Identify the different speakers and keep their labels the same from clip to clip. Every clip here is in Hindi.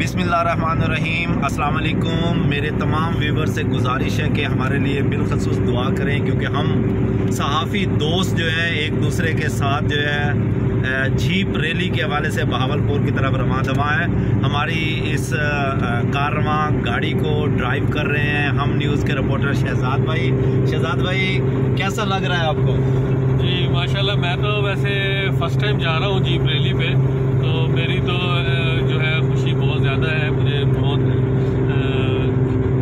Speaker 1: बिसमीम वालेकुम मेरे तमाम व्यूवर से गुजारिश है कि हमारे लिए बिलखसूस दुआ करें, क्योंकि हम सहाफ़ी दोस्त जो हैं, एक दूसरे के साथ जो है जीप रैली के हवाले से बहावलपुर की तरफ़ रवा दवा है। हमारी इस कारवा गाड़ी को ड्राइव कर रहे हैं हम न्यूज़ के रिपोर्टर शहजाद भाई। शहजाद भाई, कैसा लग रहा है आपको?
Speaker 2: जी, माशाल्लाह, मैं तो वैसे फ़र्स्ट टाइम जा रहा हूँ जीप रैली पे तो मेरी तो जो है खुशी बहुत ज़्यादा है मुझे बहुत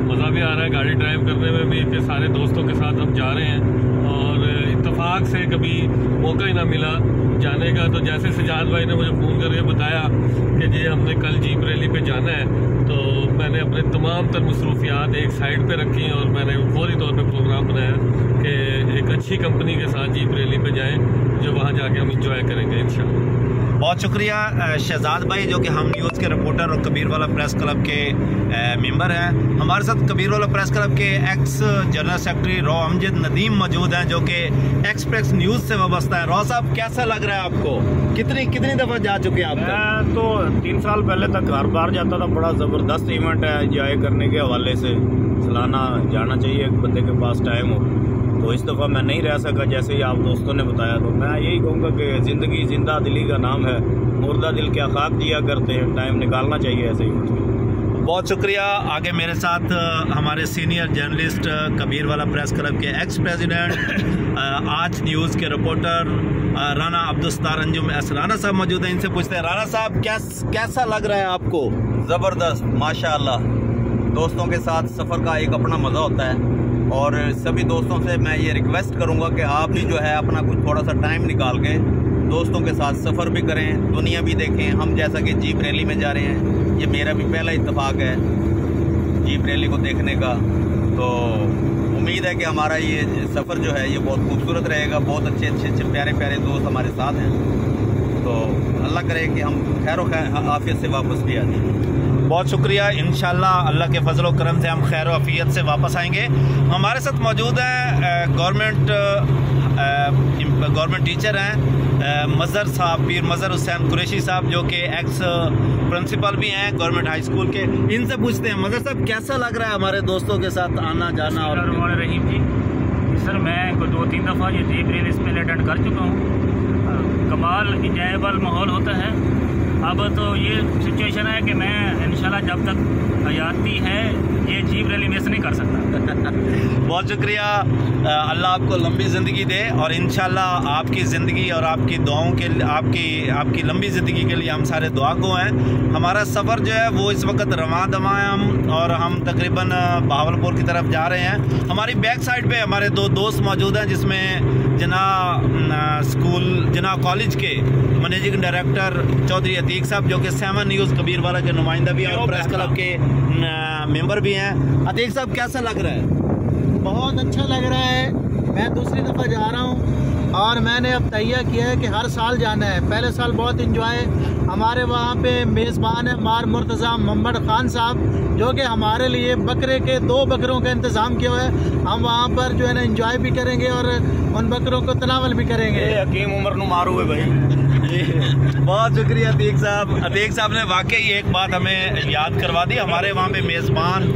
Speaker 2: मज़ा भी आ रहा है गाड़ी ड्राइव करने में सारे दोस्तों के साथ हम जा रहे हैं और इतफाक़ से कभी मौका ही ना मिला जाने का। तो जैसे सजाद भाई ने मुझे फ़ोन करके बताया कि जी, हमने कल जीप रैली पे जाना है तो मैंने अपने तमाम तर मसरूफियात एक साइड पे रखी और मैंने फौरी तौर पे प्रोग्राम बनाया कि एक अच्छी कंपनी के साथ जीप रैली पे जाएँ, जो वहाँ जाके हम इंजॉय करेंगे इन
Speaker 1: बहुत शुक्रिया शहजाद भाई, जो कि हम न्यूज़ के रिपोर्टर और कबीर वाला प्रेस क्लब के मेंबर हैं। हमारे साथ कबीर वाला प्रेस क्लब के ex general secretary Rao Amjad Nadeem मौजूद हैं, जो कि एक्सप्रेस न्यूज़ से वाबस्ता है। रो साहब, कैसा लग रहा है आपको? कितनी कितनी दफ़ा जा चुके हैं आप
Speaker 3: मैं तो तीन साल पहले तक हर बार जाता था, बड़ा ज़बरदस्त इवेंट है इंजॉय करने के हवाले से। सालाना जाना चाहिए एक बंदे के पास टाइम हो। तो इस दफ़ा मैं नहीं रह सका जैसे ही आप दोस्तों ने बताया। तो मैं यही कहूँगा कि ज़िंदगी ज़िंदा दिली का नाम है। मुर्दा दिल क्या खाक दिया करते हैं टाइम निकालना चाहिए ऐसे ही
Speaker 1: बहुत शुक्रिया। आगे मेरे साथ हमारे senior journalist Kabirwala press club के एक्स प्रेसिडेंट आज न्यूज़ के रिपोर्टर राना अब्दुस्तार अंजुम एस राना साहब मौजूद हैं। इनसे पूछते हैं राना साहब क्या कैसा लग रहा है आपको?
Speaker 4: ज़बरदस्त माशाल्लाह। दोस्तों के साथ सफ़र का एक अपना मज़ा होता है। और सभी दोस्तों से मैं ये रिक्वेस्ट करूँगा कि आप भी जो है अपना कुछ थोड़ा सा टाइम निकाल के दोस्तों के साथ सफ़र भी करें, दुनिया भी देखें। हम जैसा कि जीप रैली में जा रहे हैं, ये मेरा भी पहला इतफाक़ है जीप रैली को देखने का। तो उम्मीद है कि हमारा ये सफ़र जो है, ये बहुत खूबसूरत रहेगा, बहुत अच्छे अच्छे अच्छे प्यारे प्यारे दोस्त हमारे साथ हैं। तो अल्लाह करे कि हम खैर, आफियत से वापस भी आ जाए।
Speaker 1: बहुत शुक्रिया। इन अल्लाह के फजल करम से हम खैर वफ़ीत से वापस आएँगे। हमारे साथ मौजूद हैं गवर्नमेंट गवर्नमेंट टीचर हैं मज़र साहब, पीर मज़र हुसैन कुरेशी साहब, जो कि एक्स प्रिंसिपल भी हैं गवर्नमेंट हाई स्कूल के। इनसे पूछते हैं मज़र साहब, कैसा लग रहा है हमारे दोस्तों के साथ आना, जाना और
Speaker 5: रहीम जी। सर, मैं दो तीन दफ़ा ये जीप रेल इसमें अटेंड कर चुका हूँ। कमाल इंजॉयबल माहौल होता है। अब तो ये सिचुएशन है कि मैं इंशाल्लाह जब तक हयाती है, ये जीप रैली मिस नहीं कर सकता।
Speaker 1: बहुत शुक्रिया। अल्लाह आपको लंबी ज़िंदगी दे और इन आपकी ज़िंदगी और आपकी दुआओं के आपकी आपकी लंबी ज़िंदगी के लिए हम सारे दुआ को हैं। हमारा सफ़र जो है वो इस वक्त रवा दवा है हम और हम तकरीबन बहावलपुर की तरफ़ जा रहे हैं। हमारी बैक साइड पे हमारे दो दोस्त मौजूद हैं जिसमें जना स्कूल जना कॉलेज के मैनेजिंग डायरेक्टर चौधरी अतीक साहब, जो कि सेवन न्यूज़ कबीर वाला के नुमाइंदा भी हैं और प्रेस क्लब के मेंबर भी हैं। अतीक साहब, कैसा लग रहा है?
Speaker 6: बहुत अच्छा लग रहा है। मैं दूसरी दफ़ा जा रहा हूँ। और मैंने अब तैयार किया है कि हर साल जाना है। पहले साल बहुत इंजॉय हमारे वहाँ पे मेज़बान है मार मुर्तज़ा मोहम्मद ख़ान साहब जो कि हमारे लिए बकरे के दो बकरों का इंतज़ाम किया हुआ है। हम वहाँ पर जो है ना इंजॉय भी करेंगे और उन बकरों को तनावल भी करेंगे।
Speaker 3: हकीम उम्र नुमारू है भाई।
Speaker 1: बहुत शुक्रिया अतीक साहब। अतीक साहब ने वाकई एक बात हमें याद करवा दी। हमारे वहाँ पे मेज़बान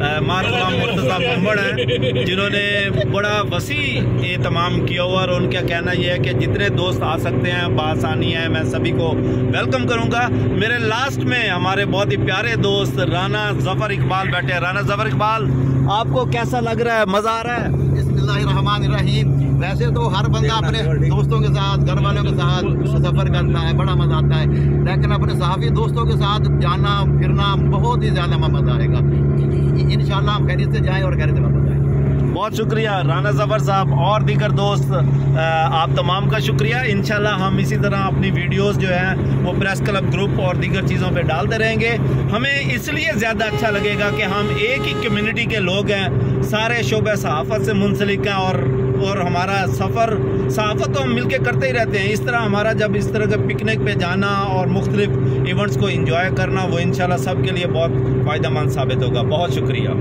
Speaker 1: मारुलाम मुर्तज़ा बम्बड़ हैं, जिन्होंने बड़ा वसी तमाम किया हुआ और उनका कहना यह है कि जितने दोस्त आ सकते हैं, बासानी है, मैं सभी को वेलकम करूँगा। मेरे लास्ट में हमारे बहुत ही प्यारे दोस्त राना जफ़र इकबाल बैठे हैं। राना जफ़र इकबाल, आपको कैसा लग रहा है? मज़ा आ रहा है?
Speaker 6: रहीम वैसे तो हर बंदा अपने दोस्तों के साथ घर वालों के साथ सफ़र करता है बड़ा मज़ा आता है। लेकिन अपने सहाफ़ी दोस्तों के साथ जाना फिरना बहुत ही ज़्यादा मज़ा आएगा। इन हम खैरियत से जाएँ और खैरियत से वापस आएँ।
Speaker 1: बहुत शुक्रिया राना ज़फ़र साहब और दीगर दोस्त। आप तमाम का शुक्रिया। इनशाला हम इसी तरह अपनी वीडियोस जो है वो प्रेस क्लब ग्रुप और दीगर चीज़ों पे डालते रहेंगे। हमें इसलिए ज़्यादा अच्छा लगेगा कि हम एक ही कम्युनिटी के लोग हैं सारे शोबे सहाफ़त से मुंसलिक हैं और और हमारा सफ़र सहाफ़त तो हम मिल के करते ही रहते हैं। इस तरह हमारा जब, इस तरह के पिकनिक पे जाना और मुख्तलिफ़ इवेंट्स को इंजॉय करना, वो इन सब के लिए बहुत फ़ायदा साबित होगा। बहुत शुक्रिया।